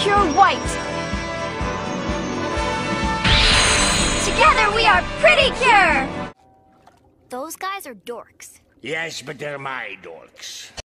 secure White. Together we are Pretty Cure! Those guys are dorks. Yes, but they're my dorks.